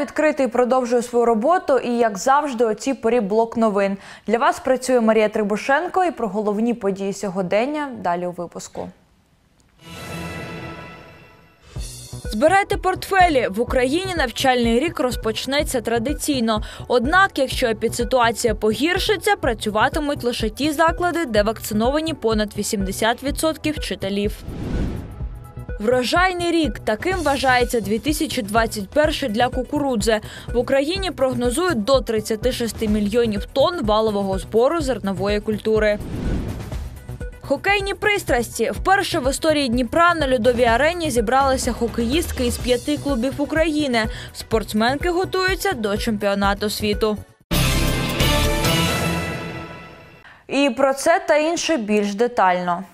Відкритий продовжує свою роботу. І як завжди, у цій порі блок новин для вас працює Марія Трибушенко. І про головні події сьогодення далі у випуску. Збирайте портфелі в Україні. Навчальний рік розпочнеться традиційно. Однак, якщо епідситуація погіршиться, працюватимуть лише ті заклади, де вакциновані понад 80% вчителів. Врожайний рік таким вважається 2021 для кукурудзи. В Україні прогнозують до 36 мільйонів тонн валового збору зернової культури. Хокейні пристрасті вперше в історії Дніпра на льодовій арені зібралися хокеїстки із п'яти клубів України. Спортсменки готуються до чемпіонату світу. І про це та інше більш детально.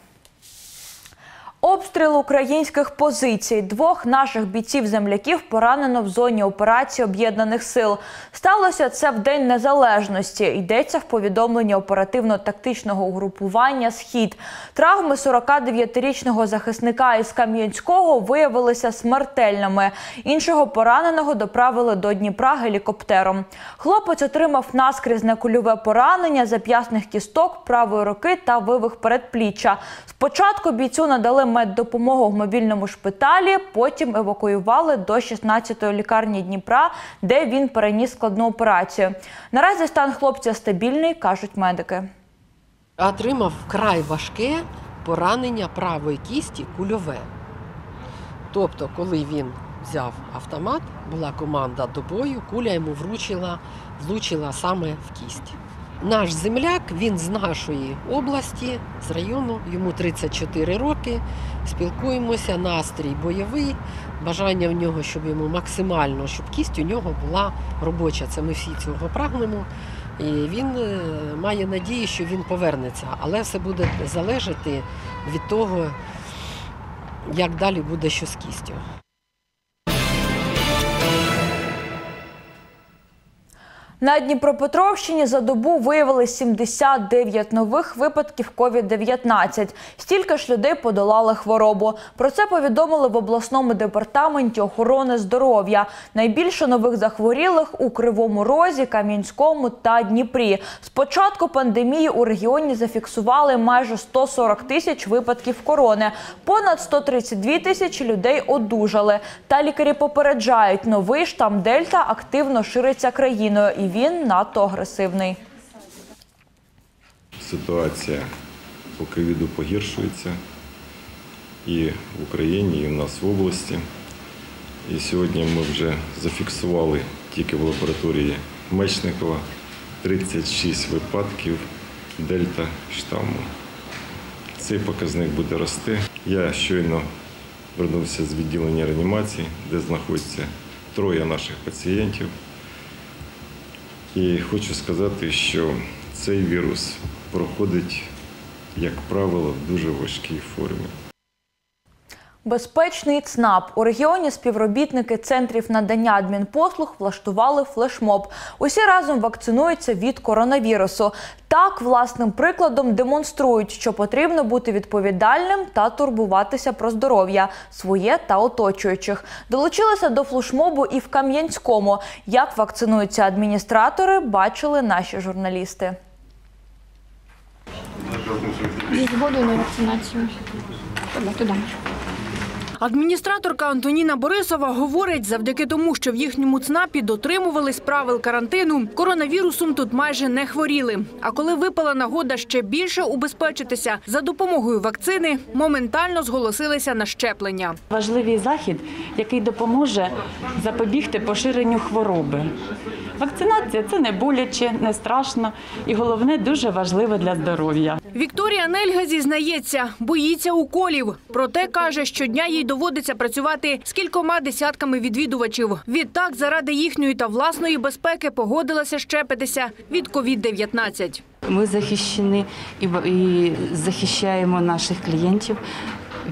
Обстріл українських позицій. Двох наших бійців-земляків поранено в зоні операції об'єднаних сил. Сталося це в День Незалежності. Йдеться в повідомленні оперативно-тактичного угрупування Схід. Травми 49-річного захисника із Кам'янського виявилися смертельними. Іншого пораненого доправили до Дніпра гелікоптером. Хлопець отримав наскрізне кульове поранення зап'ясних кісток, правої руки та вивих передпліччя. Спочатку бійцю надали меддопомогу в мобільному шпиталі, потім евакуювали до 16-ї лікарні Дніпра, де він переніс складну операцію. Наразі стан хлопця стабільний, кажуть медики. Отримав вкрай важке поранення правої кісті кульове. Тобто, коли він взяв автомат, була команда до бою, куля йому вручила, влучила саме в кість. Наш земляк, він з нашої області, з району, йому 34 роки. Спілкуємося, настрій бойовий, бажання в нього, щоб йому максимально, щоб кість у нього була робоча. Це ми всі цього прагнемо. І він е, має надію, що він повернеться, але все буде залежати від того, як далі буде що з кістю. На Дніпропетровщині за добу виявили 79 нових випадків COVID-19. Стільки ж людей подолали хворобу. Про це повідомили в обласному департаменті охорони здоров'я. Найбільше нових захворілих у Кривому Розі, Кам'янському та Дніпрі. З початку пандемії у регіоні зафіксували майже 140 тисяч випадків корони. Понад 132 тисячі людей одужали. Та лікарі попереджають, новий штам Дельта активно шириться країною і він надто агресивний. Ситуація по ковіду погіршується і в Україні, і в нас в області. І сьогодні ми вже зафіксували тільки в лабораторії Мечникова 36 випадків дельта штаму. Цей показник буде рости. Я щойно вернувся з відділення реанімації, де знаходяться троє наших пацієнтів. І хочу сказати, що цей вірус проходить, як правило, в дуже важкій формі. Безпечний ЦНАП у регіоні співробітники центрів надання адмінпослуг влаштували флешмоб. Усі разом вакцинуються від коронавірусу. Так, власним прикладом демонструють, що потрібно бути відповідальним та турбуватися про здоров'я своє та оточуючих. Долучилися до флешмобу і в Кам'янському. Як вакцинуються адміністратори, бачили наші журналісти. Зі згодою на вакцинацію. Туди. Адміністраторка Антоніна Борисова говорить, завдяки тому, що в їхньому ЦНАПі дотримувались правил карантину, коронавірусом тут майже не хворіли. А коли випала нагода ще більше убезпечитися за допомогою вакцини, моментально зголосилися на щеплення. Важливий захід, який допоможе запобігти поширенню хвороби. Вакцинація це не боляче, не страшно і головне дуже важливо для здоров'я. Вікторія Нельга зізнається, боїться уколів. Проте каже, щодня їй доводиться працювати з кількома десятками відвідувачів. Відтак, заради їхньої та власної безпеки погодилася щепитися від COVID-19. Ми захищені і захищаємо наших клієнтів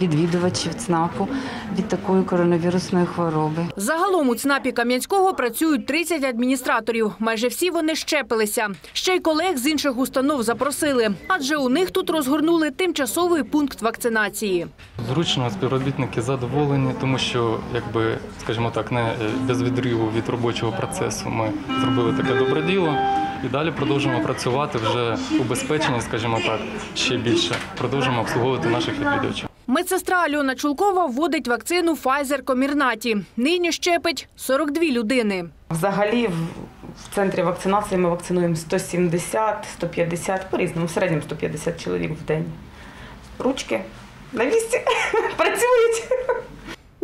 відвідувачів ЦНАПу від такої коронавірусної хвороби. Загалом у ЦНАПі Кам'янського працюють 30 адміністраторів. Майже всі вони щепилися. Ще й колег з інших установ запросили, адже у них тут розгорнули тимчасовий пункт вакцинації. Зручно співробітники задоволені, тому що, якби, скажімо так, не е, без відриву від робочого процесу ми зробили таке добре діло. І далі продовжуємо працювати вже убезпечені, скажімо так, ще більше. Продовжуємо обслуговувати наших відвідувачів. Медсестра Альона Чулкова вводить вакцину Pfizer Комірнаті. Нині щепить 42 людини. Взагалі в- центрі вакцинації ми вакцинуємо 170, 150, по-різному, в середньому 150 чоловік в день. Ручки на місці працюють.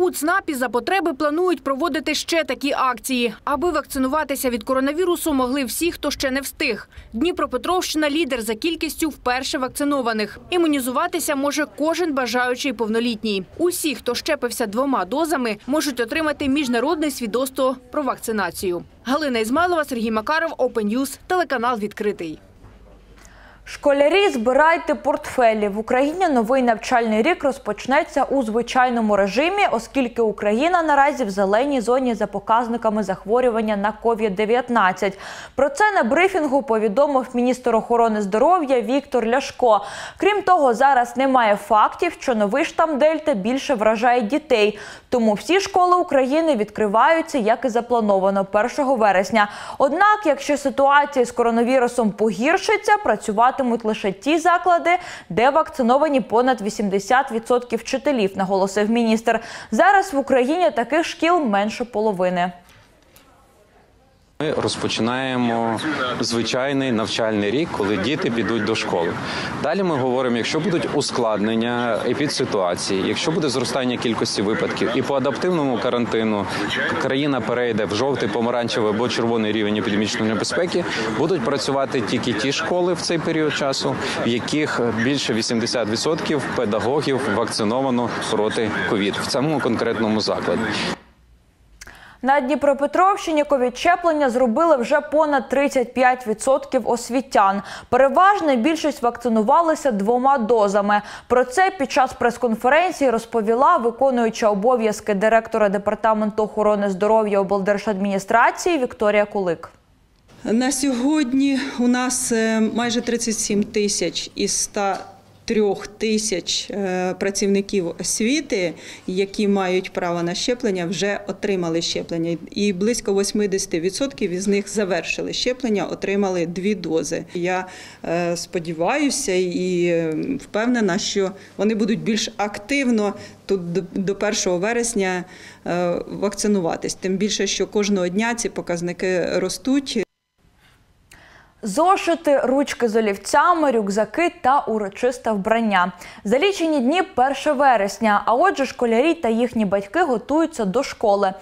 У ЦНАПі за потреби планують проводити ще такі акції, аби вакцинуватися від коронавірусу могли всі, хто ще не встиг. Дніпропетровщина лідер за кількістю вперше вакцинованих. Імунізуватися може кожен бажаючий повнолітній. Усі, хто щепився двома дозами, можуть отримати міжнародне свідоцтво про вакцинацію. Галина Ізмайлова, Сергій Макаров, Open News, телеканал відкритий. Школярі збирайте портфелі. В Україні новий навчальний рік розпочнеться у звичайному режимі, оскільки Україна наразі в зеленій зоні за показниками захворювання на COVID-19. Про це на брифінгу повідомив міністр охорони здоров'я Віктор Ляшко. Крім того, зараз немає фактів, що новий штам Дельта більше вражає дітей. Тому всі школи України відкриваються, як і заплановано, 1 вересня. Однак, якщо ситуація з коронавірусом погіршиться, працюватимуть лише ті заклади, де вакциновані понад 80% вчителів, наголосив міністр. Зараз в Україні таких шкіл менше половини. Ми розпочинаємо звичайний навчальний рік, коли діти підуть до школи. Далі ми говоримо, якщо будуть ускладнення епідситуації, якщо буде зростання кількості випадків, і по адаптивному карантину країна перейде в жовтий, помаранчевий або червоний рівень епідемічної небезпеки, будуть працювати тільки ті школи в цей період часу, в яких більше 80% педагогів вакциновано проти ковід в цьому конкретному закладі. На Дніпропетровщині ковід-щеплення зробили вже понад 35% освітян. Переважна більшість вакцинувалися двома дозами. Про це під час прес-конференції розповіла виконуюча обов'язки директора департаменту охорони здоров'я облдержадміністрації Вікторія Кулик. На сьогодні у нас е, майже 37 тисяч із 103 тисяч е, працівників освіти, які мають право на щеплення, вже отримали щеплення. І близько 80% із них завершили щеплення, отримали дві дози. Я е, сподіваюся і е, впевнена, що вони будуть більш активно тут до- до 1 вересня вакцинуватись. Тим більше, що кожного дня ці показники ростуть. Зошити, ручки з олівцями, рюкзаки та урочисте вбрання. За лічені дні 1 вересня, а отже, школярі та їхні батьки готуються до школи.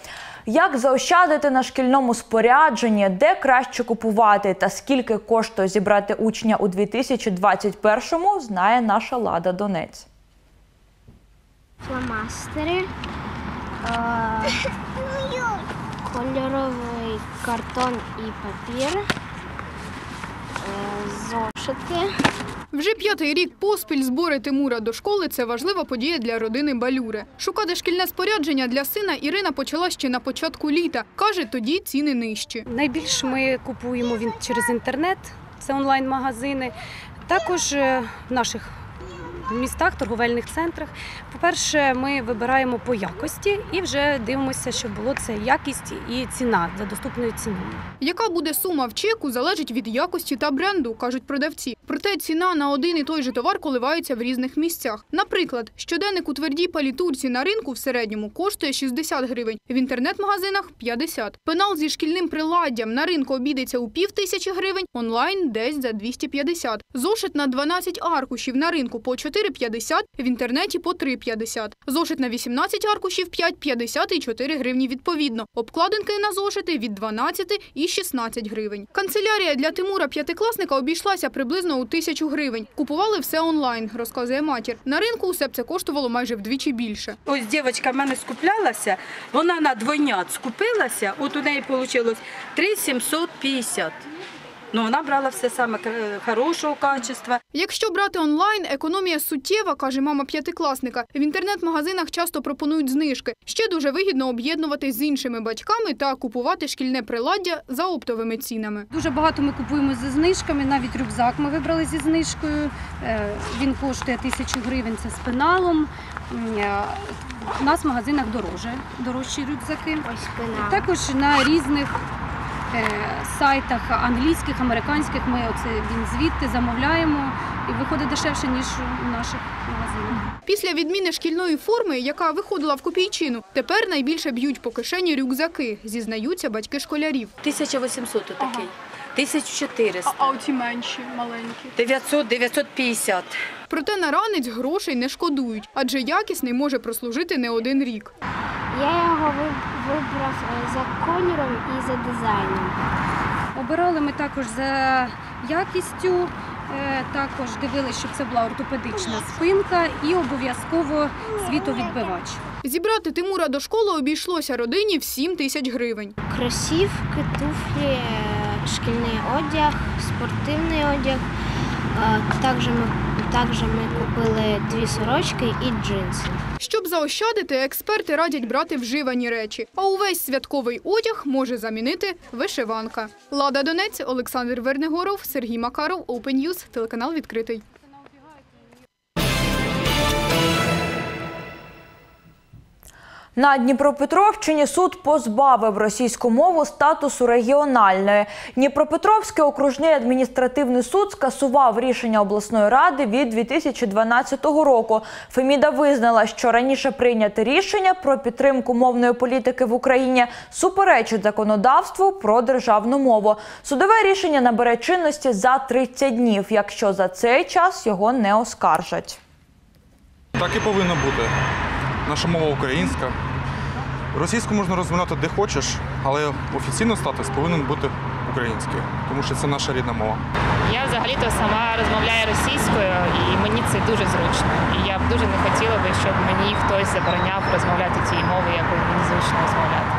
Як заощадити на шкільному спорядженні, де краще купувати та скільки коштує зібрати учня у 2021-му, знає наша Лада Донець. Фломастери. Кольоровий картон і папір. Зошити. Вже п'ятий рік поспіль збори Тимура до школи це важлива подія для родини Балюри. Шукати шкільне спорядження для сина Ірина почала ще на початку літа. Каже, тоді ціни нижчі. Найбільш ми купуємо він через інтернет, це онлайн-магазини. Також е, в наших містах, торговельних центрах. По-перше, ми вибираємо по якості і вже дивимося, щоб було це якість і ціна за доступною ціною. Яка буде сума в чеку, залежить від якості та бренду, кажуть продавці. Проте ціна на один і той же товар коливається в різних місцях. Наприклад, щоденник у твердій палітурці на ринку в середньому коштує 60 гривень, в інтернет-магазинах 50. Пенал зі шкільним приладдям на ринку обійдеться у пів тисячі гривень, онлайн десь за 250. Зошит на 12 аркушів на ринку по 4,50, в інтернеті по 3,50. Зошит на 18 аркушів 5,50 і 4 гривні відповідно. Обкладинки на зошити від 12 і 16 гривень. Канцелярія для Тимура п'ятикласника обійшлася приблизно у тисячу гривень. Купували все онлайн, розказує матір. На ринку усе б це коштувало майже вдвічі більше. Ось дівчинка в мене скуплялася, вона на двойнят скупилася, от у неї вийшло 3750. Ну, вона брала все саме хорошого качества. Якщо брати онлайн, економія суттєва, каже мама п'ятикласника. В інтернет-магазинах часто пропонують знижки. Ще дуже вигідно об'єднуватись з іншими батьками та купувати шкільне приладдя за оптовими цінами. Дуже багато ми купуємо зі знижками, навіть рюкзак ми вибрали зі знижкою. Е, Він коштує тисячу гривень, це з пеналом. Е, У нас в магазинах дороже, дорожчі рюкзаки. Також на різних е, сайтах англійських, американських ми оце він звідти замовляємо і виходить дешевше, ніж у наших магазинах. Після відміни шкільної форми, яка виходила в копійчину, тепер найбільше б'ють по кишені рюкзаки, зізнаються батьки школярів. 1800 такий, 1400, А оці менші, маленькі. 900, 950. Проте на ранець грошей не шкодують, адже якісний може прослужити не один рік. Я його вибрав е, за кольором і за дизайном. Обирали ми також за якістю, е, також дивилися, щоб це була ортопедична спинка і обов'язково світовідбивач. Зібрати Тимура до школи обійшлося родині в 7 тисяч гривень. Кросівки, туфлі, е, шкільний одяг, спортивний одяг. Е, Також ми, також ми купили дві сорочки і джинси. Щоб заощадити, експерти радять брати вживані речі, а увесь святковий одяг може замінити вишиванка. Лада Донець, Олександр Вернегоров, Сергій Макаров, Open телеканал відкритий. На Дніпропетровщині суд позбавив російську мову статусу регіональної. Дніпропетровський окружний адміністративний суд скасував рішення обласної ради від 2012 року. Феміда визнала, що раніше прийняте рішення про підтримку мовної політики в Україні суперечить законодавству про державну мову. Судове рішення набере чинності за 30 днів, якщо за цей час його не оскаржать. Так і повинно бути. Наша мова українська. Російську можна розмовляти де хочеш, але офіційний статус повинен бути український, тому що це наша рідна мова. Я взагалі-то сама розмовляю російською, і мені це дуже зручно. І я б дуже не хотіла би, щоб мені хтось забороняв розмовляти тією мовою, якою мені зручно розмовляти.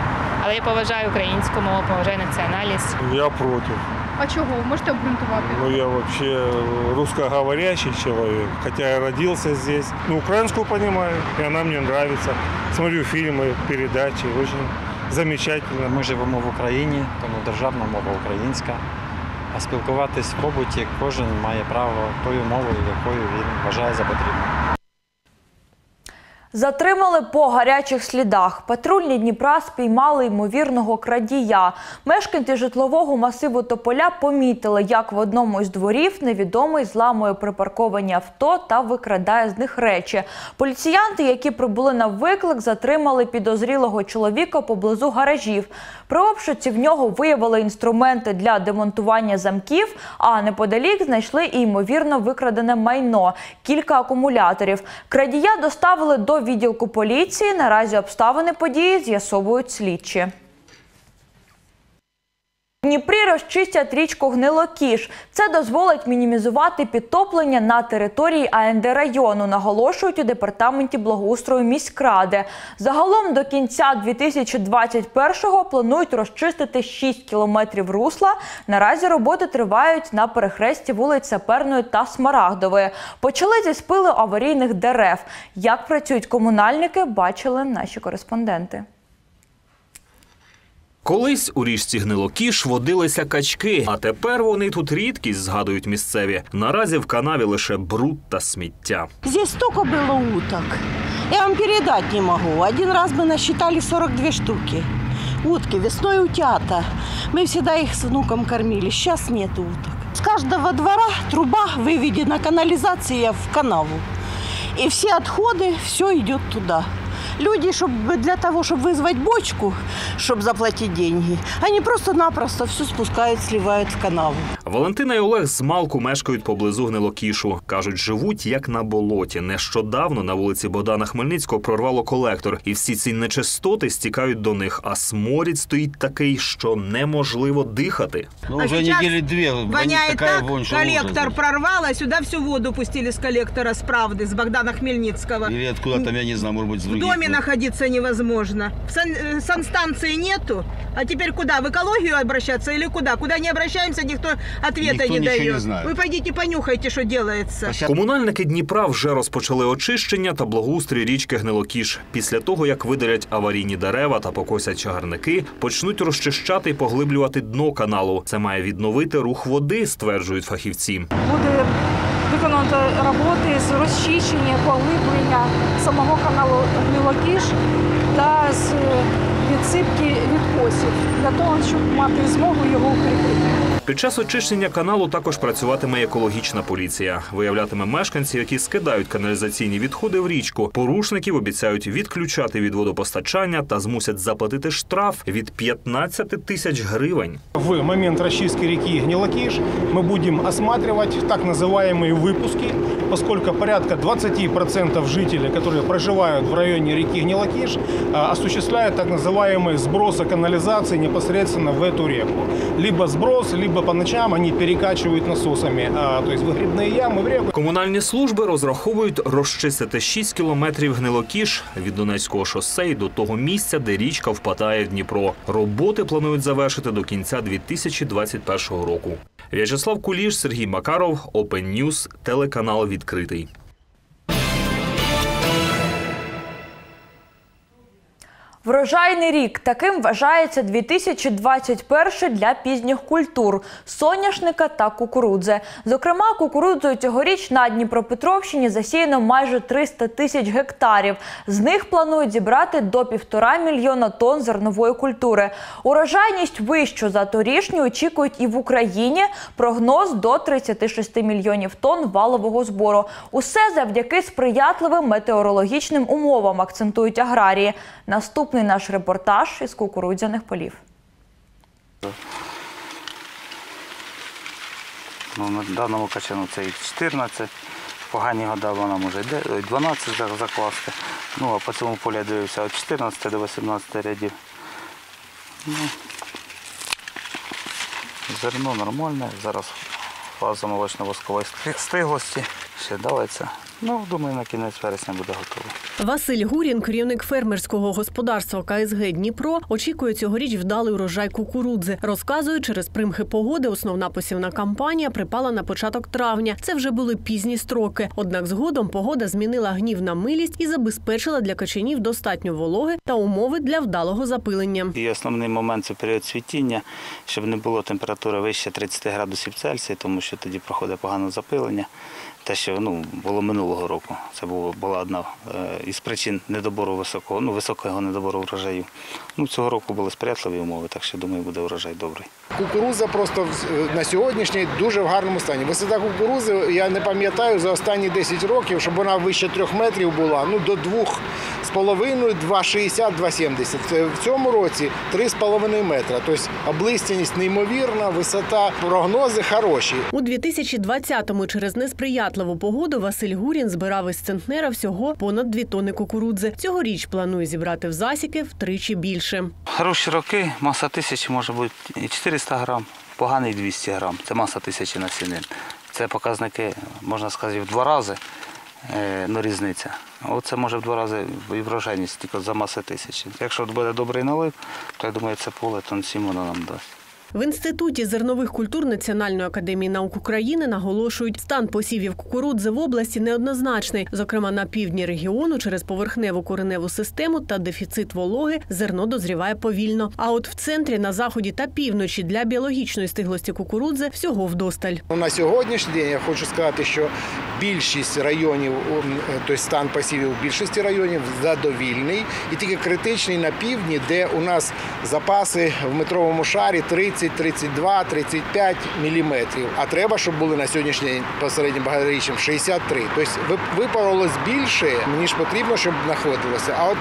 Але я поважаю українську мову, поважаю націоналість. Я против. А чого? Можете обґрунтувати? Ну, я вообще русскоговорящий человек, хотя я родился здесь. Ну, украинскую понимаю, и она мне нравится. Смотрю фильмы, передачи, очень замечательно. Ми живемо в Україні, тому державна мова українська. А спілкуватись в побуті кожен має право тою мовою, якою він вважає за потрібне. Затримали по гарячих слідах. Патрульні Дніпра спіймали ймовірного крадія. Мешканці житлового масиву Тополя помітили, як в одному із дворів невідомий зламує припарковані авто та викрадає з них речі. Поліціянти, які прибули на виклик, затримали підозрілого чоловіка поблизу гаражів. При обшуці в нього виявили інструменти для демонтування замків, а неподалік знайшли і ймовірно викрадене майно – кілька акумуляторів. Крадія доставили до відділку поліції. Наразі обставини події з'ясовують слідчі. В Дніпрі розчистять річку Гнилокіш. Це дозволить мінімізувати підтоплення на території АНД району, наголошують у департаменті благоустрою міськради. Загалом до кінця 2021-го планують розчистити 6 кілометрів русла. Наразі роботи тривають на перехресті вулиць Саперної та Смарагдової. Почали зі спилу аварійних дерев. Як працюють комунальники, бачили наші кореспонденти. Колись у річці Гнилокіш водилися качки, а тепер вони тут рідкість, згадують місцеві. Наразі в канаві лише бруд та сміття. Здесь столько было уток. Я вам передать не могу. Один раз мы насчитали 42 штуки. Утки, весной утята. Мы всегда их с внуком кормили. Сейчас нет уток. С каждого двора труба выведена канализация в канаву. И все отходы, все идет туда. Люди, чтобы для того, чтобы вызвать бочку, чтобы заплатить деньги, они просто-напросто все спускают, сливают в канаву. Валентина і Олег з Малку мешкають поблизу Гнилокішу. Кажуть, живуть як на болоті. Нещодавно на вулиці Богдана Хмельницького прорвало колектор, і всі ці нечистоти стікають до них. А сморід стоїть такий, що неможливо дихати. Ну, уже недели две Воняет такая так, вонь, что коллектор ужас. прорвало, сюда всю воду пустили с коллектора с правды, с Богдана Хмельницкого. Или откуда там, я не знаю, может быть, с В других. доме находиться невозможно. Сан- э, санстанции нету. А теперь куда? В экологию обращаться или куда? Куда не обращаемся, никто ответа Никто не ничего не дает. знает. Вы пойдите понюхайте, что делается. Комунальники Дніпра вже розпочали очищення та благоустрій річки Гнилокіш. Після того, як видалять аварійні дерева та покосять чагарники, почнуть розчищати і поглиблювати дно каналу. Це має відновити рух води, стверджують фахівці. буде виконано роботи з розчищення, поглиблення самого каналу Гнилокіш та з відсипки відкосів для того, щоб мати змогу його укріпити. Під час очищення каналу також працюватиме екологічна поліція. Виявлятиме мешканців, які скидають каналізаційні відходи в річку. Порушників обіцяють відключати від водопостачання та змусять заплатити штраф від 15 тисяч гривень. В момент расчистки реки Гнилокиш мы будем осматривать так называемые выпуски, поскольку порядка 20% жителей, которые проживают в районе реки Гнилокиш, а, осуществляют так называемые сбросы канализации непосредственно в эту реку. Либо сброс, либо по ночам они перекачивают насосами, а, то есть выгребные ямы в реку. Комунальні служби розраховують розчистити 6 кілометрів гнилокіш від Донецького шосе і до того місця, де річка впадає в Дніпро. Роботи планують завершити до кінця 2021 року. В'ячеслав Куліш, Сергій Макаров, Open News, телеканал відкритий. Врожайний рік таким вважається 2021 для пізніх культур соняшника та кукурудзи. Зокрема, кукурудзою цьогоріч на Дніпропетровщині засіяно майже 300 тисяч гектарів. З них планують зібрати до півтора мільйона тонн зернової культури. Урожайність вищу за торішню очікують і в Україні. Прогноз до 36 мільйонів тонн валового збору. Усе завдяки сприятливим метеорологічним умовам, акцентують аграрії. Наступний наш репортаж із кукурудзяних полів. Ну, на даному качану це і 14, погані года вона може йде, 12 закласти. Ну, а по цьому полі я дивився від 14 до 18 рядів. Ну, зерно нормальне, зараз фаза молочно-воскової стиглості. Ще давиться. Ну, думаю, на кінець вересня буде готово. Василь Гурін, керівник фермерського господарства КСГ Дніпро, очікує цьогоріч вдалий урожай кукурудзи. Розказує, через примхи погоди основна посівна кампанія припала на початок травня. Це вже були пізні строки. Однак згодом погода змінила гнів на милість і забезпечила для качанів достатньо вологи та умови для вдалого запилення. І основний момент це період цвітіння, щоб не було температури вище 30 градусів Цельсія, тому що тоді проходить погане запилення. Те, що ну, було минулого року. Це була одна е, із причин недобору високого, ну, високого недобору врожаю. Ну, цього року були сприятливі умови, так що думаю, буде врожай добрий. Кукуруза просто на сьогоднішній дуже в гарному стані. Висота кукурузи, я не пам'ятаю за останні 10 років, щоб вона вище 3 метрів була, ну до 2,5, 2,60, 2,70. В цьому році 3,5 метра. Тобто облистяність неймовірна, висота, прогнози хороші. У 2020-му через несприятливу погоду Василь Гурін збирав із центнера всього понад дві тони кукурудзи. Цьогоріч планує зібрати в засіки втричі більше. Хороші роки, маса тисячі може бути і 400 грам, поганий 200 грам. Це маса тисячі насінин. Це показники, можна сказати, в два рази. е, Ну, різниця. Оце може в два рази і врожайність тільки за маси тисячі. Якщо буде добрий налив, то я думаю, це поле тон воно нам дасть. В інституті зернових культур Національної академії наук України наголошують, стан посівів кукурудзи в області неоднозначний. Зокрема, на півдні регіону через поверхневу кореневу систему та дефіцит вологи зерно дозріває повільно. А от в центрі, на заході та півночі для біологічної стиглості кукурудзи всього вдосталь. Ну, На сьогоднішній день я хочу сказати, що більшість районів, тобто стан посівів в більшості районів задовільний і тільки критичний на півдні, де у нас запаси в метровому шарі 30, 32, 35 міліметрів. А треба, щоб були на сьогоднішній день по середнім багаторічним 63. Тобто ви- випаролось більше, ніж потрібно, щоб знаходилося. А от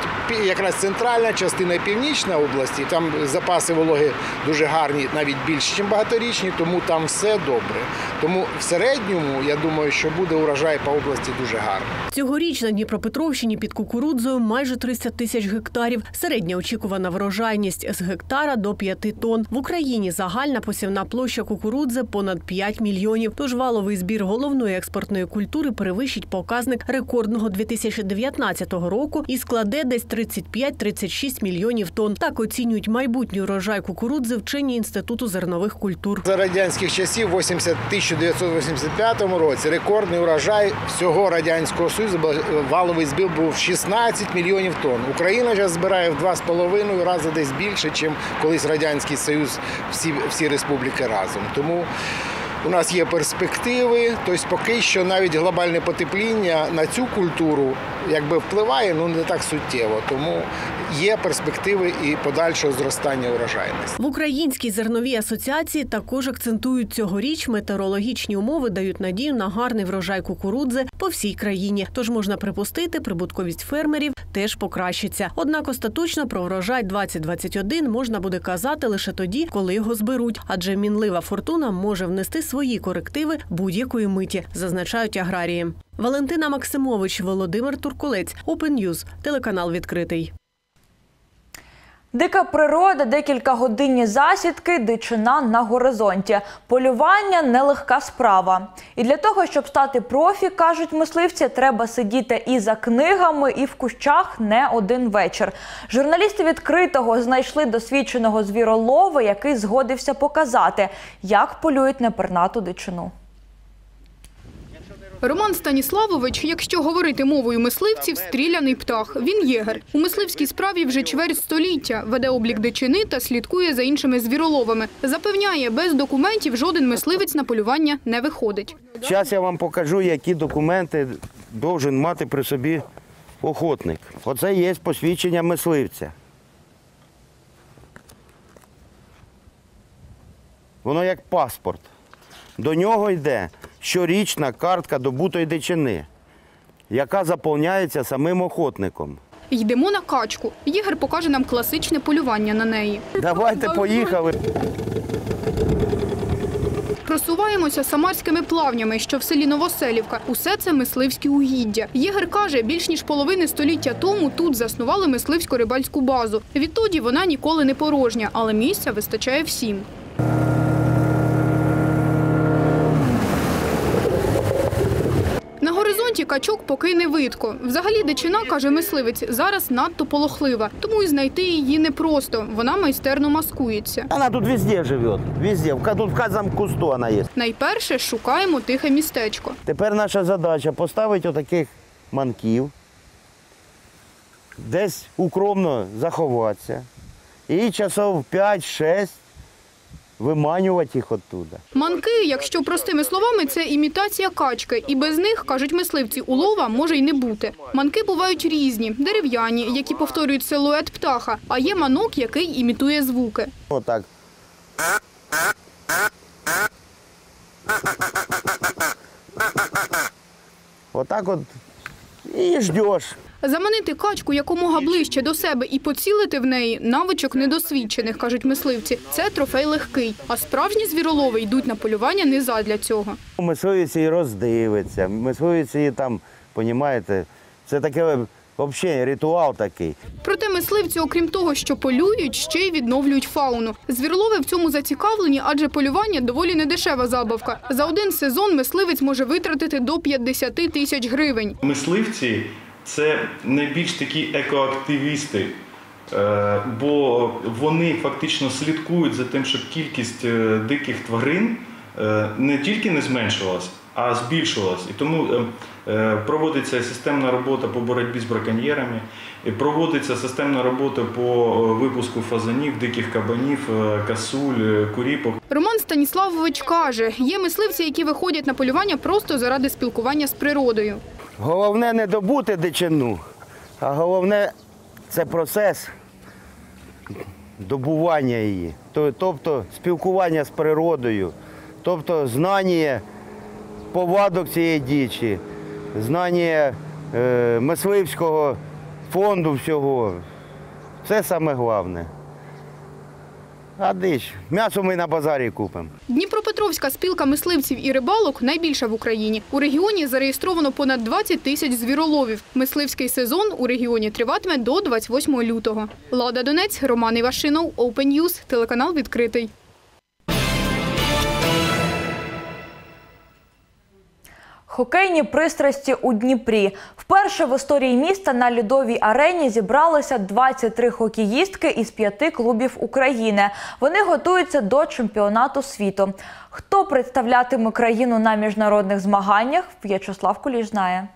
якраз центральна частина і північна області, там запаси вологи дуже гарні, навіть більше, ніж багаторічні, тому там все добре. Тому в середньому я думаю, що буде урожай по області дуже гарний. Цьогоріч на Дніпропетровщині під кукурудзою майже 300 тисяч гектарів. Середня очікувана врожайність з гектара до 5 тонн. В Україні Нині загальна посівна площа кукурудзи понад 5 мільйонів. Тож валовий збір головної експортної культури перевищить показник рекордного 2019 року і складе десь 35-36 мільйонів тонн. Так оцінюють майбутній урожай кукурудзи вчені інституту зернових культур. За радянських часів, в 80 1985 році, рекордний урожай всього радянського союзу валовий збір був 16 мільйонів тонн. Україна зараз збирає в 2,5 рази десь більше, ніж колись радянський союз, всі, всі республіки разом. Тому у нас є перспективи. Тобто, поки що навіть глобальне потепління на цю культуру якби впливає, ну не так суттєво. Тому є перспективи і подальшого зростання урожайності. В Українській зерновій асоціації також акцентують цьогоріч метеорологічні умови дають надію на гарний врожай кукурудзи по всій країні. Тож можна припустити, прибутковість фермерів теж покращиться. Однак остаточно про врожай 2021 можна буде казати лише тоді, коли його зберуть, адже мінлива фортуна може внести свої корективи будь-якої миті, зазначають аграрії. Валентина Максимович, Володимир Туркулець, Open News, телеканал відкритий. Дика природа, декілька годинні засідки, дичина на горизонті. Полювання нелегка справа. І для того, щоб стати профі, кажуть мисливці, треба сидіти і за книгами, і в кущах не один вечір. Журналісти відкритого знайшли досвідченого звіролова, який згодився показати, як полюють на пернату дичину. Роман Станіславович, якщо говорити мовою мисливців, стріляний птах. Він єгер. У мисливській справі вже чверть століття. Веде облік дичини та слідкує за іншими звіроловами. Запевняє, без документів жоден мисливець на полювання не виходить. Зараз я вам покажу, які документи должен мати при собі охотник. Оце є посвідчення мисливця. Воно як паспорт. До нього йде щорічна картка добутої дичини, яка заповняється самим охотником. Йдемо на качку. Єгер покаже нам класичне полювання на неї. Давайте поїхали. Просуваємося самарськими плавнями, що в селі Новоселівка. Усе це мисливські угіддя. Єгер каже, більш ніж половини століття тому тут заснували мисливсько-рибальську базу. Відтоді вона ніколи не порожня, але місця вистачає всім. Горизонті качок поки не видко. Взагалі дичина, каже мисливець, зараз надто полохлива, тому і знайти її непросто. Вона майстерно маскується. Вона тут везде живе. Везде. Тут в кожному кусту вона є. Найперше шукаємо тихе містечко. Тепер наша задача поставити отаких манків, десь укромно заховатися і часов 5-6 виманювати їх оттуда. Манки, якщо простими словами, це імітація качки, і без них, кажуть мисливці, улова може й не бути. Манки бувають різні, дерев'яні, які повторюють силует птаха, а є манок, який імітує звуки. Отак. Отак от і ждеш. Заманити качку якомога ближче до себе і поцілити в неї навичок недосвідчених, кажуть мисливці. Це трофей легкий, а справжні звіролови йдуть на полювання не задля цього. Мисливець і роздивиться, мисливець і там, понімаєте, це таке взагалі ритуал такий. Проте мисливці, окрім того, що полюють, ще й відновлюють фауну. Звіролови в цьому зацікавлені, адже полювання доволі недешева забавка. За один сезон мисливець може витратити до 50 тисяч гривень. Мисливці це найбільш такі екоактивісти, е, бо вони фактично слідкують за тим, щоб кількість е, диких тварин е, не тільки не зменшувалась, а збільшувалась. І тому проводиться системна робота по боротьбі з браконьєрами, проводиться системна робота по випуску фазанів, диких кабанів, касуль, куріпок. Роман Станіславович каже, є мисливці, які виходять на полювання просто заради спілкування з природою. Головне не добути дичину, а головне це процес добування її. Тобто спілкування з природою, тобто знання повадок цієї дічі, знання е, мисливського фонду всього. Це саме головне. А дич, м'ясо ми на базарі купимо. Дніпропетровська спілка мисливців і рибалок найбільша в Україні. У регіоні зареєстровано понад 20 тисяч звіроловів. Мисливський сезон у регіоні триватиме до 28 лютого. Лада Донець, Роман Івашинов, Open News, телеканал відкритий. Хокейні пристрасті у Дніпрі. Вперше в історії міста на льодовій арені зібралися 23 хокеїстки із п'яти клубів України. Вони готуються до чемпіонату світу. Хто представлятиме країну на міжнародних змаганнях, В'ячеслав Куліш знає.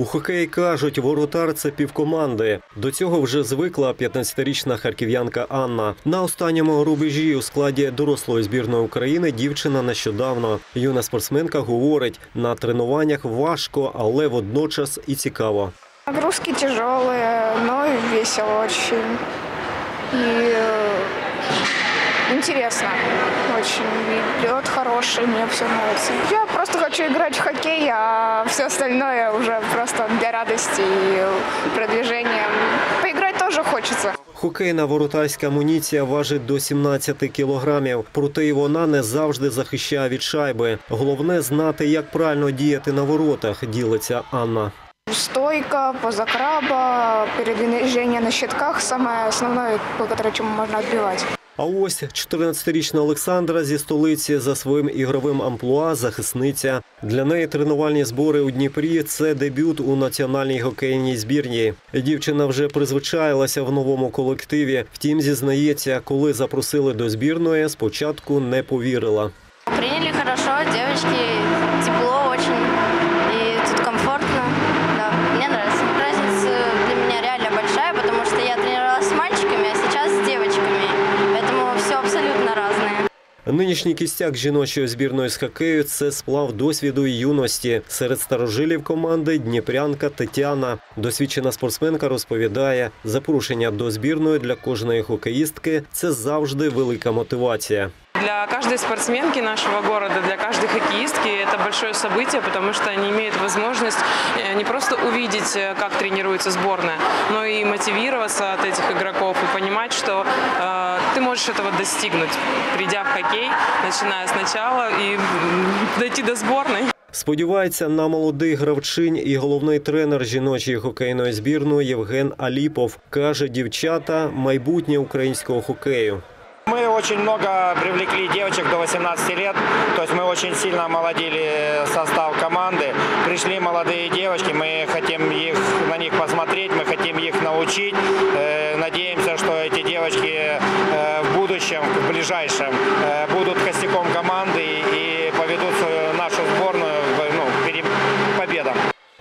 У хокеї кажуть, воротар це півкоманди. До цього вже звикла 15-річна харків'янка Анна. На останньому рубежі у складі дорослої збірної України дівчина нещодавно. Юна спортсменка говорить, на тренуваннях важко, але водночас і цікаво. Нагрузки тяжелые, но и весело. И э, интересно очень. Лед хороший, мне все нравится. Я просто хочу играть в хоккей, а все остальное уже просто для радости и продвижения. Поиграть тоже хочется. Хокейна воротарська амуніція важить до 17 кілограмів, проте і вона не завжди захищає від шайби. Головне знати, як правильно діяти на воротах, ділиться Анна. Стойка, позакраба, передвижение на щитках – самое основное, благодаря чему можно отбивать. А ось 14-річна Олександра зі столиці за своїм ігровим амплуа захисниця. Для неї тренувальні збори у Дніпрі це дебют у національній хокейній збірні. Дівчина вже призвичаїлася в новому колективі. Втім, зізнається, коли запросили до збірної, спочатку не повірила. Нинішній кістяк жіночої збірної з хокею це сплав досвіду і юності. Серед старожилів команди дніпрянка Тетяна. Досвідчена спортсменка розповідає, запрошення до збірної для кожної хокеїстки це завжди велика мотивація. Для каждой спортсменки нашего города, для каждой хоккеистки это большое событие, потому что они имеют возможность э, не просто увидеть, э, как тренируется сборная, но и мотивироваться от этих игроков и понимать, что э, ты можешь этого достигнуть, придя в хоккей, начиная сначала и м, дойти до сборной. Сподівається на молодих гравчинь і головний тренер жіночої хокейної збірної Євген Аліпов каже, дівчата майбутнє українського хокею. Очень много привлекли девочек до 18 лет, то есть мы очень сильно омолодили состав команды. Пришли молодые девочки, мы хотим их, на них посмотреть, мы хотим их научить. Э, Надеемся, что эти девочки э, в будущем, в ближайшем,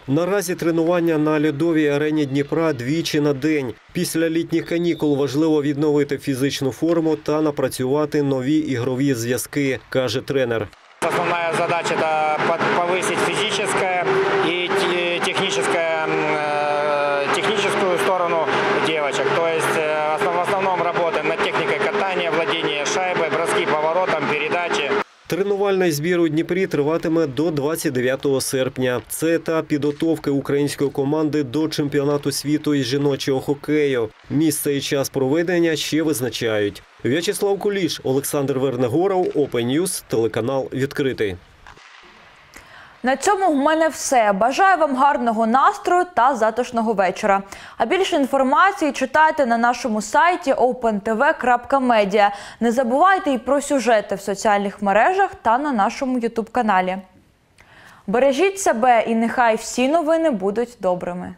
Наразі тренування на льодовій арені Дніпра двічі на день. Після літніх канікул важливо відновити фізичну форму та напрацювати нові ігрові зв'язки, каже тренер. Основная задача это под- повысить физическое и те- техническое, м, э, техническую сторону девочек. Тренувальний збір у Дніпрі триватиме до 29 серпня. Це етап підготовки української команди до чемпіонату світу із жіночого хокею. Місце і час проведення ще визначають. В'ячеслав Куліш, Олександр Вернегоров, Open News, телеканал відкритий. На цьому в мене все. Бажаю вам гарного настрою та затишного вечора. А більше інформації читайте на нашому сайті opentv.media. Не забувайте і про сюжети в соціальних мережах та на нашому ютуб каналі. Бережіть себе і нехай всі новини будуть добрими.